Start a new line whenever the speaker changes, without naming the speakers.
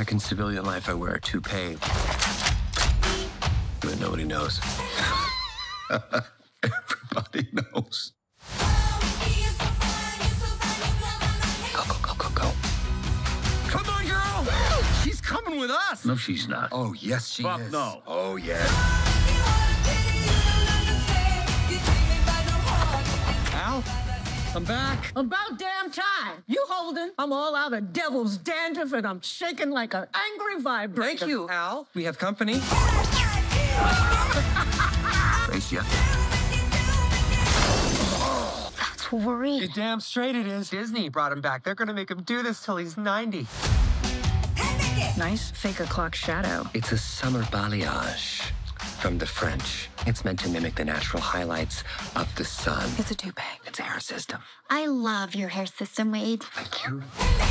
Back in civilian life, I wear a toupee. But nobody knows. Everybody knows. Go, go, go, go, go. Come on, girl! She's coming with us!
No, she's not.
Oh, yes, she
Fuck
is.
no.
Oh, yes. Al, I'm back.
About damn time. You holding? I'm all out of devil's dandruff and I'm shaking like an angry vibrator.
Thank you, Al. We have company. Brace ya.
That's worry.
You're damn straight it is. Disney brought him back. They're gonna make him do this till he's 90.
Nice fake o'clock shadow.
It's a summer balayage from the French. It's meant to mimic the natural highlights of the sun.
It's a toupee. It's a hair system.
I love your hair system, Wade.
Thank you.